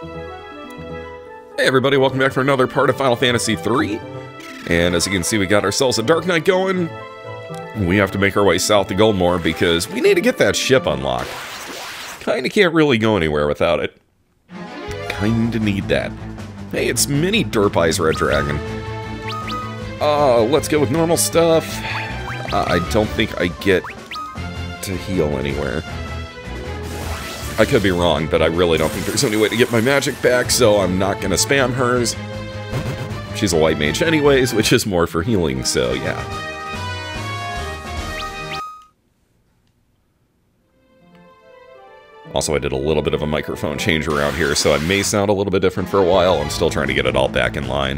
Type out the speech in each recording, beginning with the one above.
Hey everybody, welcome back for another part of Final Fantasy III. And as you can see, we got ourselves a Dark Knight going. We have to make our way south to Goldmore because we need to get that ship unlocked. Kinda can't really go anywhere without it. Kinda need that. Hey, it's Mini Derp Eyes Red Dragon. Uh, let's go with normal stuff. Uh, I don't think I get to heal anywhere. I could be wrong, but I really don't think there's any way to get my magic back, so I'm not gonna spam hers. She's a white mage anyways, which is more for healing, so yeah. Also, I did a little bit of a microphone change around here, so I may sound a little bit different for a while. I'm still trying to get it all back in line.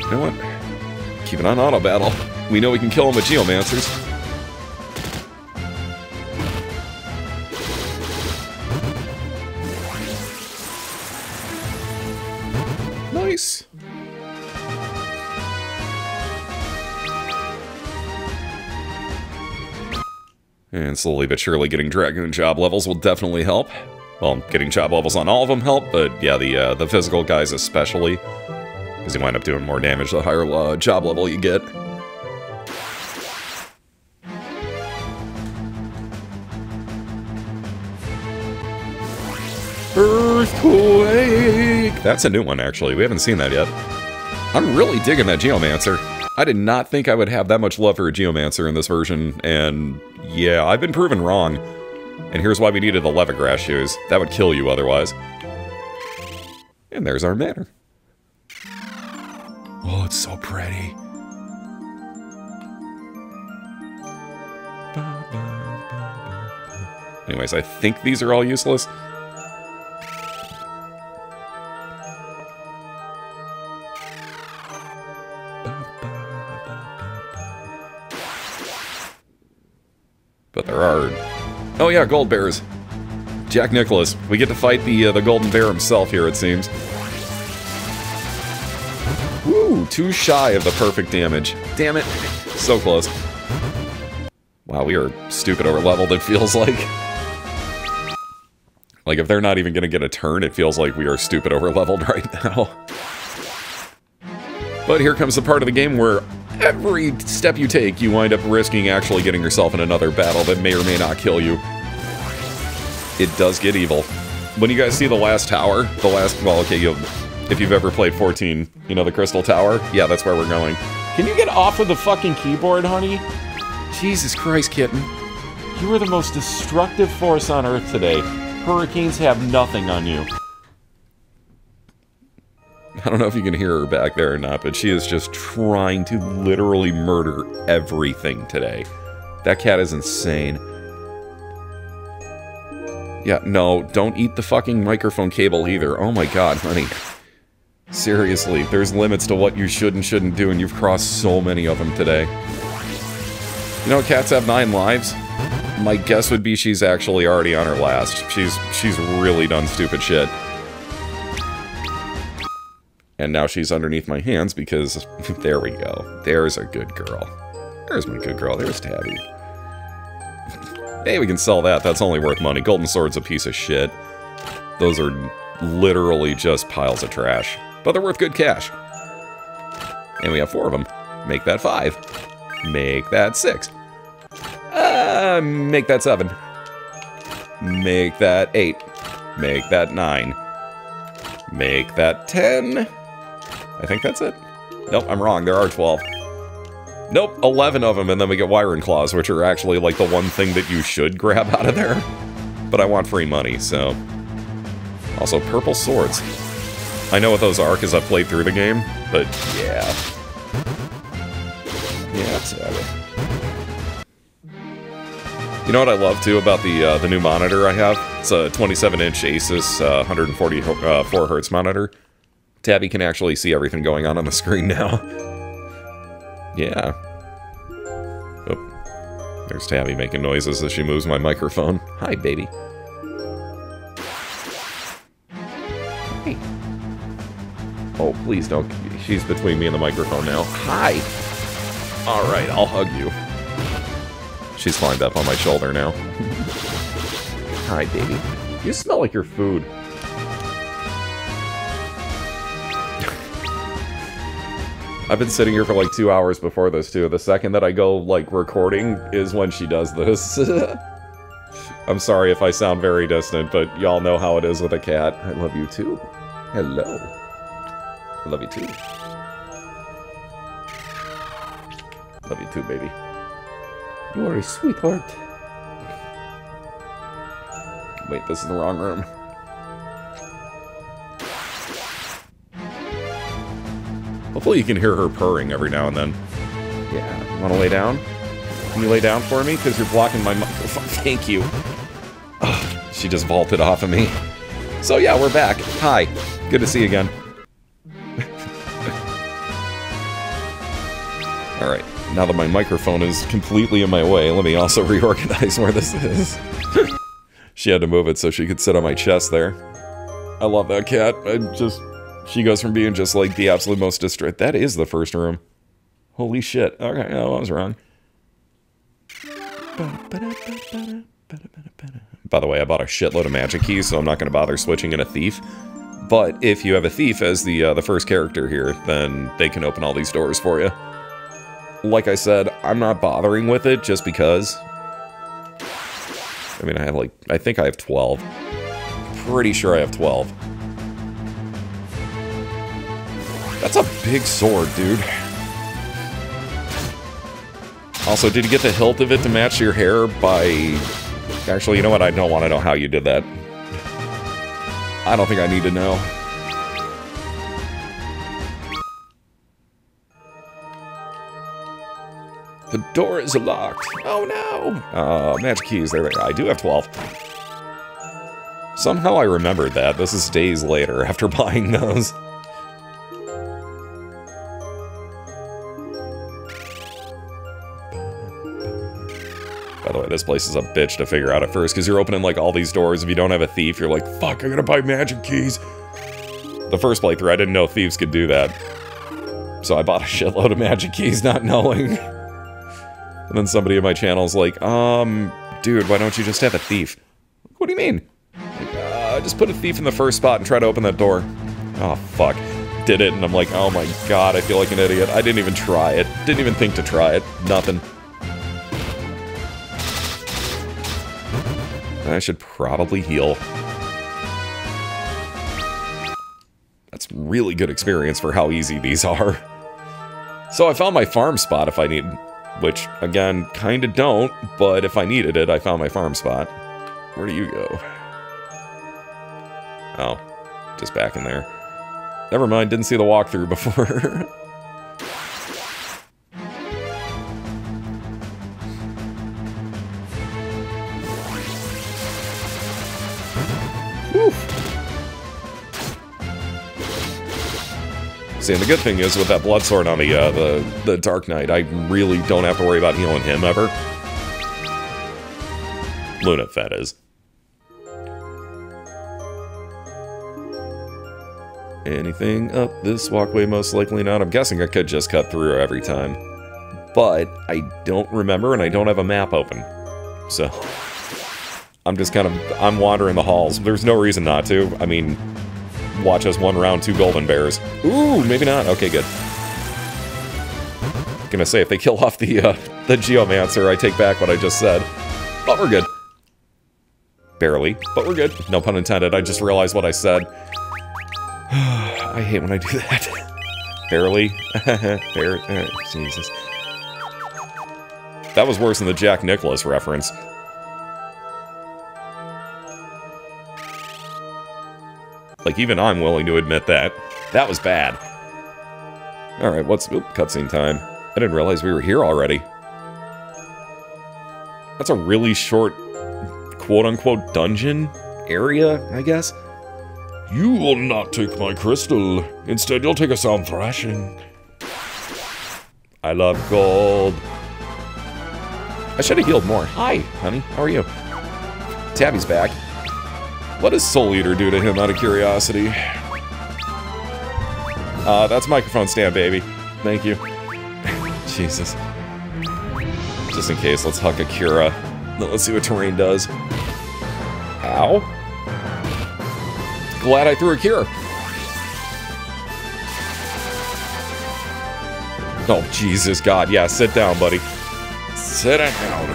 You know what? Keep it on auto battle. We know we can kill him with Geomancers. And slowly but surely getting Dragoon job levels will definitely help. Well, getting job levels on all of them help, but yeah, the uh, the physical guys especially. Because you wind up doing more damage the higher uh, job level you get. Earthquake! That's a new one, actually. We haven't seen that yet. I'm really digging that Geomancer. I did not think I would have that much love for a Geomancer in this version, and yeah, I've been proven wrong. And here's why we needed the Levigrass shoes. That would kill you otherwise. And there's our manor. Oh, it's so pretty. Anyways, I think these are all useless. Are... Oh yeah, gold bears. Jack Nicklaus. We get to fight the uh, the golden bear himself here, it seems. Woo! Too shy of the perfect damage. Damn it. So close. Wow, we are stupid over leveled, it feels like. Like, if they're not even gonna get a turn, it feels like we are stupid over leveled right now. But here comes the part of the game where every step you take, you wind up risking actually getting yourself in another battle that may or may not kill you. It does get evil. When you guys see the last tower, the last, well, okay, you, if you've ever played 14, you know the Crystal Tower? Yeah, that's where we're going. Can you get off of the fucking keyboard, honey? Jesus Christ, kitten. You are the most destructive force on Earth today. Hurricanes have nothing on you. I don't know if you can hear her back there or not, but she is just trying to literally murder everything today. That cat is insane. Yeah, no, don't eat the fucking microphone cable either. Oh my god, honey. Seriously, there's limits to what you should and shouldn't do, and you've crossed so many of them today. You know, cats have nine lives. My guess would be she's actually already on her last. She's she's really done stupid shit. And now she's underneath my hands because there we go. There's a good girl. There's my good girl. There's Tabby. hey, we can sell that. That's only worth money. Golden Sword's a piece of shit. Those are literally just piles of trash. But they're worth good cash. And we have four of them. Make that five. Make that six. Uh, make that seven. Make that eight. Make that nine. Make that ten. I think that's it. Nope, I'm wrong. There are 12. Nope, 11 of them, and then we get Wyron Claws, which are actually, like, the one thing that you should grab out of there. But I want free money, so... Also, Purple Swords. I know what those are, because I've played through the game, but yeah. Yeah, it's uh, You know what I love, too, about the uh, the new monitor I have? It's a 27-inch Asus uh, 144 hertz monitor. Tabby can actually see everything going on on the screen now. yeah. Oh. There's Tabby making noises as she moves my microphone. Hi, baby. Hey. Oh, please don't. She's between me and the microphone now. Hi. Alright, I'll hug you. She's climbed up on my shoulder now. Hi, baby. You smell like your food. I've been sitting here for like two hours before this too. The second that I go like recording is when she does this. I'm sorry if I sound very distant, but y'all know how it is with a cat. I love you too. Hello. I love you too. Love you too, baby. You are a sweetheart. Wait, this is the wrong room. Hopefully you can hear her purring every now and then. Yeah, wanna lay down? Can you lay down for me? Because you're blocking my. Thank you. She just vaulted off of me. So yeah, we're back. Hi. Good to see you again. Alright, now that my microphone is completely in my way, let me also reorganize where this is. she had to move it so she could sit on my chest there. I love that cat. I just... She goes from being just like the absolute most distraught. That is the first room. Holy shit. Okay, I was wrong. By the way, I bought a shitload of magic keys, so I'm not going to bother switching in a thief. But if you have a thief as the uh, the first character here, then they can open all these doors for you. Like I said, I'm not bothering with it just because. I mean, I have like, I think I have 12. Pretty sure I have 12. That's a big sword, dude. Also, did you get the hilt of it to match your hair by... Actually, you know what? I don't want to know how you did that. I don't think I need to know. The door is locked. Oh no! Uh, magic keys, there they go. I do have 12. Somehow I remembered that. This is days later after buying those. This place is a bitch to figure out at first, because you're opening, like, all these doors. If you don't have a thief, you're like, fuck, I gotta buy magic keys. The first playthrough, I didn't know thieves could do that. So I bought a shitload of magic keys, not knowing. and then somebody in my channel's like, um, dude, why don't you just have a thief? What do you mean? Like, uh, just put a thief in the first spot and try to open that door. Oh, fuck. Did it, and I'm like, oh my god, I feel like an idiot. I didn't even try it. Didn't even think to try it. Nothing. I should probably heal. That's really good experience for how easy these are. So I found my farm spot if I need... Which, again, kinda don't, but if I needed it, I found my farm spot. Where do you go? Oh, just back in there. Never mind, didn't see the walkthrough before. See, and the good thing is with that blood sword on the uh, the the Dark Knight, I really don't have to worry about healing him ever. Luneth, that is. Anything up this walkway? Most likely not. I'm guessing I could just cut through every time. But I don't remember and I don't have a map open. So... I'm just kind of... I'm wandering the halls. There's no reason not to. I mean, watch us one round two golden bears. Ooh, maybe not. Okay, good. Gonna say, if they kill off the, uh, the Geomancer, I take back what I just said. But we're good. Barely, but we're good. No pun intended, I just realized what I said. I hate when I do that. Barely. Bar uh, Jesus. That was worse than the Jack Nicklaus reference. Like, even I'm willing to admit that. That was bad. Alright, what's... Oop, cutscene time. I didn't realize we were here already. That's a really short, quote-unquote, dungeon area, I guess? You will not take my crystal. Instead, you'll take a sound thrashing. I love gold. I should have healed more. Hi, honey. How are you? Tabby's back. What does Soul Eater do to him out of curiosity? Uh, that's microphone stand, baby. Thank you. Jesus. Just in case, let's huck a Cura. Let's see what terrain does. Ow. Glad I threw a Cure. Oh, Jesus God. Yeah, sit down, buddy. Sit down.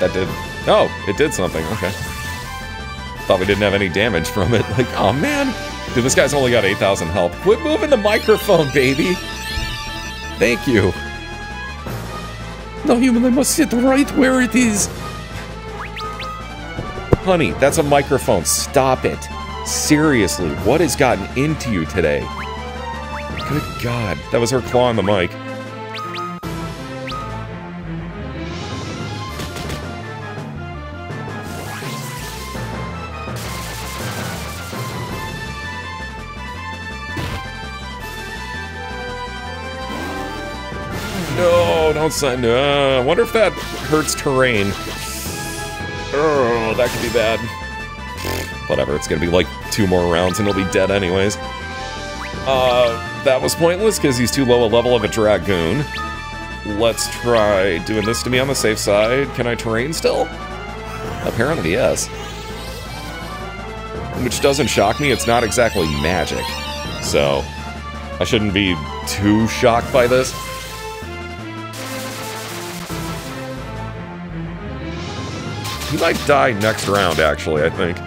That did... Oh, it did something. Okay. Thought we didn't have any damage from it. Like, oh, man. Dude, this guy's only got 8,000 health. Quit moving the microphone, baby. Thank you. No human, I must sit right where it is. Honey, that's a microphone. Stop it. Seriously, what has gotten into you today? Good God, that was her claw on the mic. Sign. Uh, I wonder if that hurts terrain. Oh, that could be bad. Whatever, it's gonna be like two more rounds and he'll be dead anyways. Uh, that was pointless because he's too low a level of a Dragoon. Let's try doing this to me on the safe side. Can I terrain still? Apparently, yes. Which doesn't shock me, it's not exactly magic. So, I shouldn't be too shocked by this. He might die next round, actually, I think.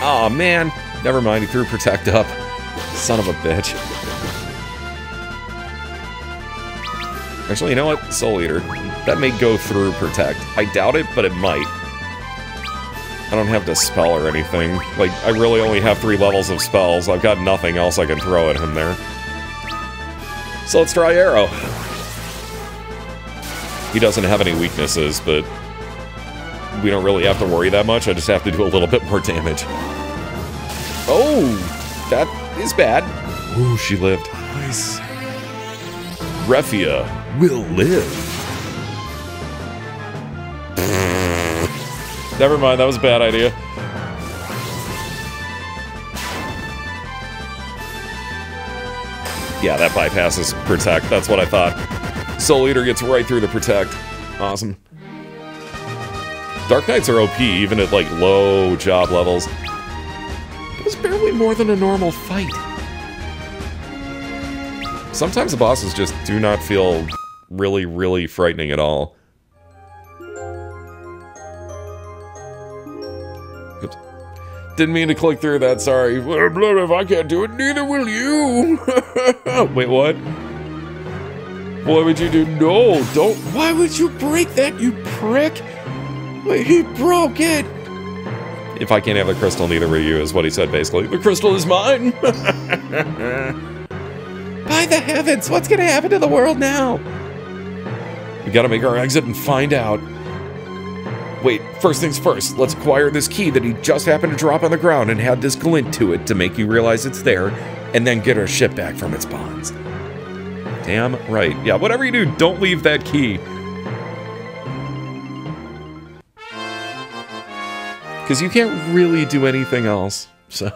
oh, man. Never mind, he threw Protect up. Son of a bitch. Actually, you know what? Soul Eater. That may go through Protect. I doubt it, but it might. I don't have to spell or anything. Like, I really only have three levels of spells. I've got nothing else I can throw at him there. So let's try Arrow. He doesn't have any weaknesses, but we don't really have to worry that much. I just have to do a little bit more damage. Oh, that is bad. Ooh, she lived. Nice. Refia will live. Never mind, that was a bad idea. Yeah, that bypasses Protect. That's what I thought. Soul Eater gets right through the Protect. Awesome. Dark Knights are OP, even at, like, low job levels. It was barely more than a normal fight. Sometimes the bosses just do not feel really, really frightening at all. Didn't mean to click through that, sorry. If I can't do it, neither will you! Wait, what? Why would you do? No, don't. Why would you break that, you prick? Wait, he broke it. If I can't have the crystal, neither will you, is what he said basically. The crystal is mine! By the heavens, what's gonna happen to the world now? We gotta make our exit and find out. Wait, first things first, let's acquire this key that he just happened to drop on the ground and had this glint to it to make you realize it's there, and then get our ship back from its bonds. Damn right. Yeah, whatever you do, don't leave that key. Because you can't really do anything else, so...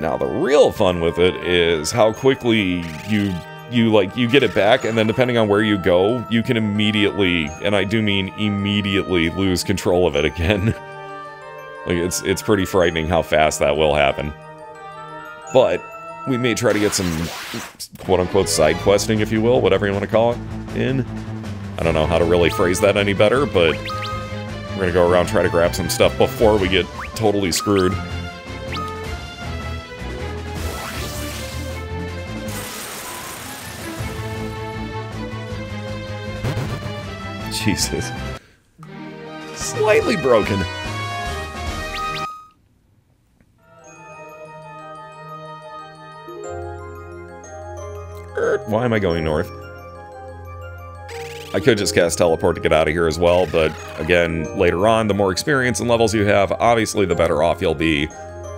Now, the real fun with it is how quickly you you like you get it back and then depending on where you go you can immediately and i do mean immediately lose control of it again like it's it's pretty frightening how fast that will happen but we may try to get some quote-unquote side questing if you will whatever you want to call it in i don't know how to really phrase that any better but we're gonna go around try to grab some stuff before we get totally screwed Jesus. Slightly broken. Why am I going north? I could just cast teleport to get out of here as well, but again, later on, the more experience and levels you have, obviously the better off you'll be.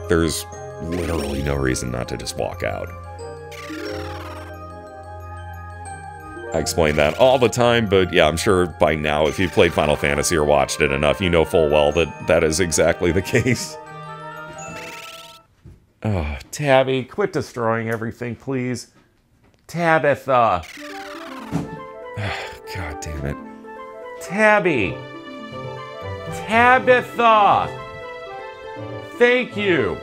There's literally no reason not to just walk out. I explain that all the time, but yeah, I'm sure by now, if you've played Final Fantasy or watched it enough, you know full well that that is exactly the case. Oh, Tabby, quit destroying everything, please. Tabitha. God damn it. Tabby! Tabitha! Thank you!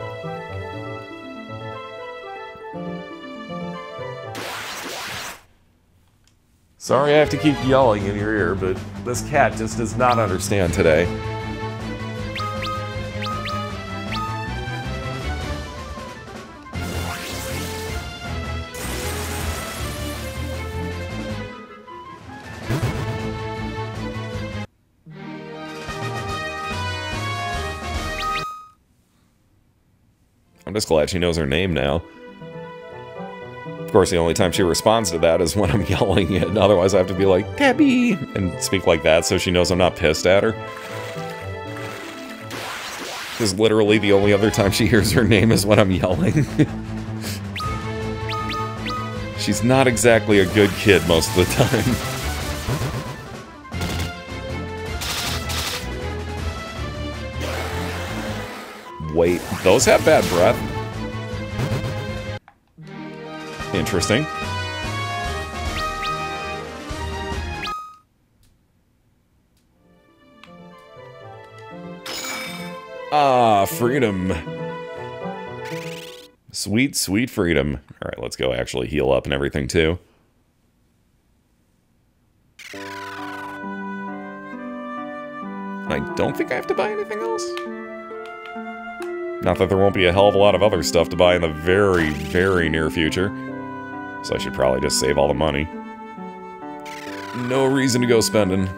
Sorry I have to keep yelling in your ear, but this cat just does not understand today. I'm just glad she knows her name now. Of course, the only time she responds to that is when I'm yelling it. Otherwise, I have to be like, Debbie, and speak like that so she knows I'm not pissed at her. Because literally the only other time she hears her name is when I'm yelling. She's not exactly a good kid most of the time. those have bad breath? Interesting. Ah, freedom. Sweet, sweet freedom. All right, let's go actually heal up and everything too. I don't think I have to buy anything else. Not that there won't be a hell of a lot of other stuff to buy in the very, very near future. So I should probably just save all the money. No reason to go spending.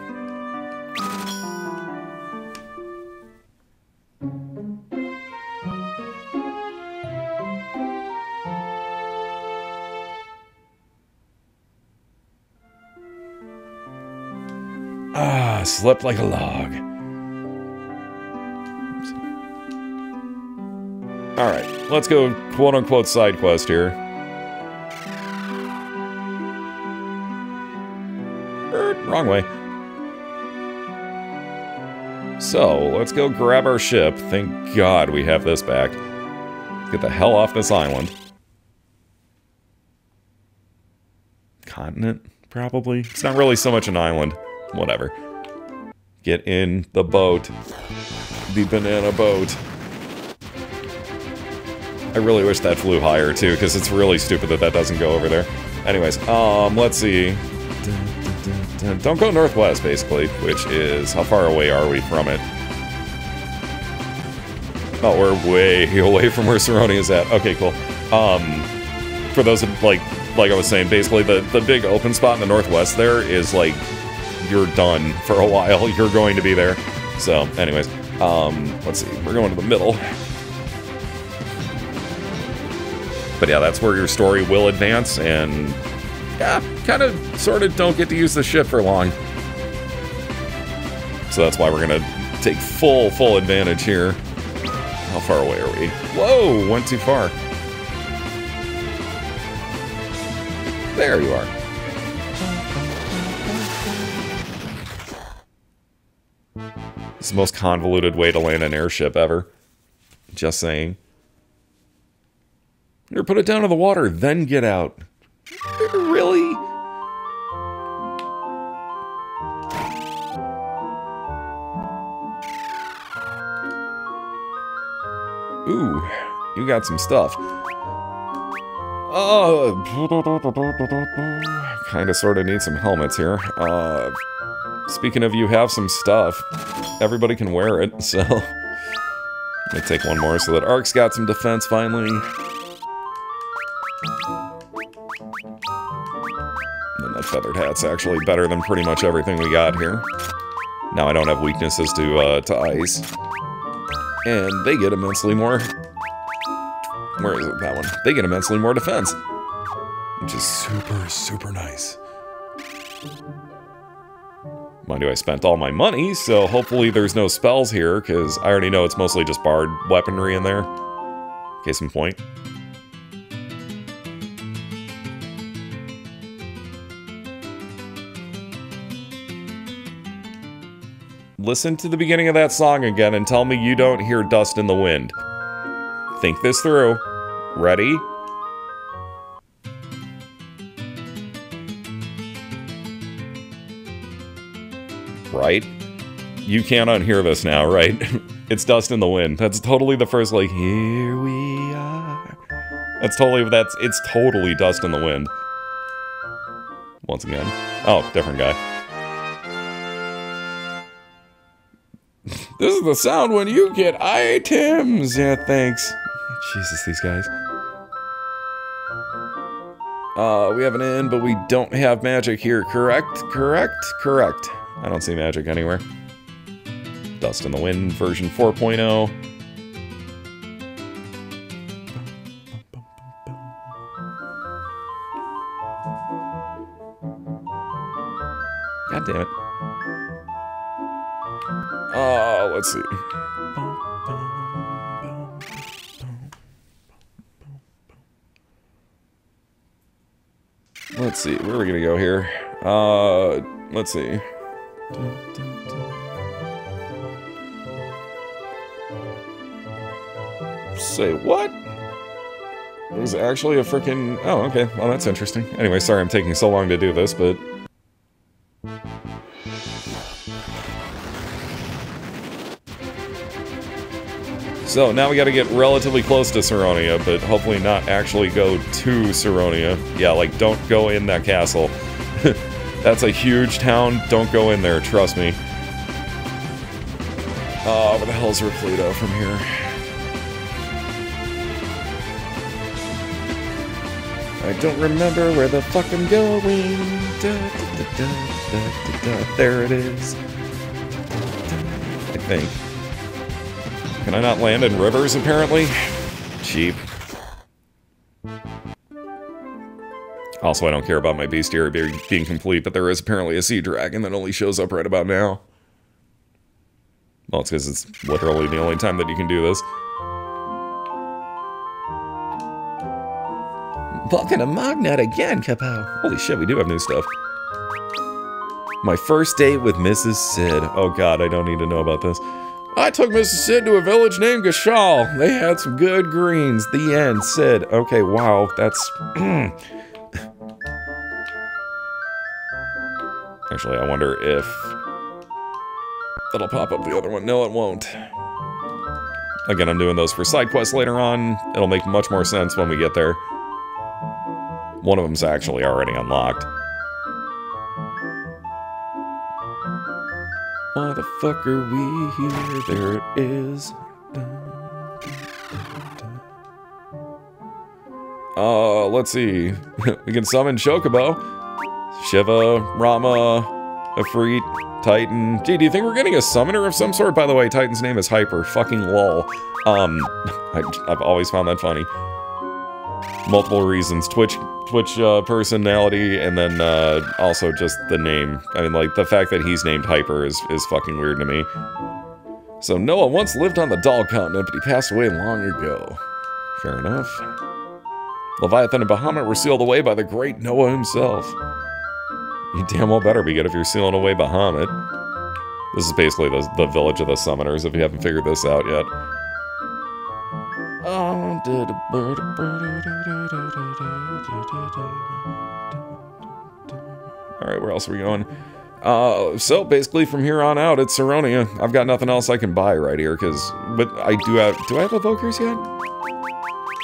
Ah, slept like a log. Alright, let's go quote-unquote side quest here. Er, wrong way. So, let's go grab our ship. Thank God we have this back. Get the hell off this island. Continent, probably? It's not really so much an island. Whatever. Get in the boat. The banana boat. I really wish that flew higher, too, because it's really stupid that that doesn't go over there. Anyways, um, let's see. Don't go northwest, basically, which is... How far away are we from it? Oh, we're way away from where Cerrone is at. Okay, cool. Um, for those, that, like, like I was saying, basically, the, the big open spot in the northwest there is, like, you're done for a while. You're going to be there. So, anyways, um, let's see. We're going to the middle. But yeah, that's where your story will advance, and yeah, kind of, sort of don't get to use the ship for long. So that's why we're gonna take full, full advantage here. How far away are we? Whoa, went too far. There you are. It's the most convoluted way to land an airship ever. Just saying. Or put it down in the water, then get out. Really? Ooh, you got some stuff. Uh, kind of sort of need some helmets here. Uh, speaking of you have some stuff, everybody can wear it, so... Let me take one more so that Arc's got some defense finally. Feathered hat's actually better than pretty much everything we got here. Now I don't have weaknesses to, uh, to ice. And they get immensely more... Where is it, that one? They get immensely more defense. Which is super, super nice. Mind you, I spent all my money, so hopefully there's no spells here, because I already know it's mostly just barred weaponry in there. Case in point. Listen to the beginning of that song again and tell me you don't hear dust in the wind. Think this through. Ready? Right? you can't unhear this now, right? it's Dust in the Wind. That's totally the first, like, here we are. That's totally, that's, it's totally Dust in the Wind. Once again. Oh, different guy. Is the sound when you get items. Yeah, thanks. Jesus, these guys. Uh, we have an inn, but we don't have magic here. Correct? Correct? Correct. I don't see magic anywhere. Dust in the Wind version 4.0. God damn it. Uh, let's see. Let's see, where are we gonna go here? Uh, let's see. Say what? There's actually a freaking. Oh, okay. Well, that's interesting. Anyway, sorry I'm taking so long to do this, but. So now we gotta get relatively close to Saronia, but hopefully not actually go to Saronia. Yeah, like, don't go in that castle. That's a huge town. Don't go in there, trust me. Oh, where the hell's Replito from here? I don't remember where the fuck I'm going. Da, da, da, there it is. I think. Can I not land in rivers, apparently? Cheap. Also, I don't care about my bestiary being complete, but there is apparently a sea dragon that only shows up right about now. Well, it's because it's literally the only time that you can do this. Welcome a magnet again, Kapow. Holy shit, we do have new stuff. My first date with Mrs. Sid. Oh god, I don't need to know about this. I took Mrs. Sid to a village named Gysahl. They had some good greens. The end. Sid. Okay, wow, that's... Actually, I wonder if... That'll pop up the other one. No, it won't. Again, I'm doing those for side quests later on. It'll make much more sense when we get there. One of them's actually already unlocked. Why the fuck are we here? There it is. Uh, let's see. we can summon Chocobo, Shiva, Ramuh, Ifrit, Titan. Gee, do you think we're getting a summoner of some sort? By the way, Titan's name is Hyper. Fucking lol. Um, I, I've always found that funny. Multiple reasons. Twitch Twitch uh, personality, and then uh, also just the name. I mean, like, the fact that he's named Hyper is, is fucking weird to me. So Noah once lived on the Doll Continent, but he passed away long ago. Fair enough. Leviathan and Bahamut were sealed away by the great Noah himself. You damn well better be good if you're sealing away Bahamut. This is basically the, the village of the summoners, if you haven't figured this out yet. Alright, where else are we going? Uh, so basically from here on out, it's Saronia. I've got nothing else I can buy right here, because, but I do have, do I have evokers yet?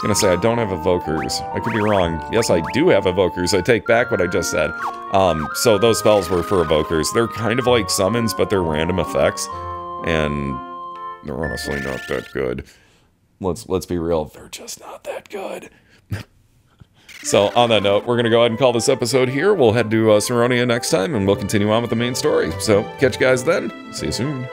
I'm gonna say I don't have evokers. I could be wrong. Yes, I do have evokers. I take back what I just said. Um, so those spells were for evokers. They're kind of like summons, but they're random effects. And they're honestly not that good. Let's let's be real, they're just not that good. so on that note, we're gonna go ahead and call this episode here. We'll head to uh, Saronia next time, and we'll continue on with the main story. So catch you guys then. See you soon.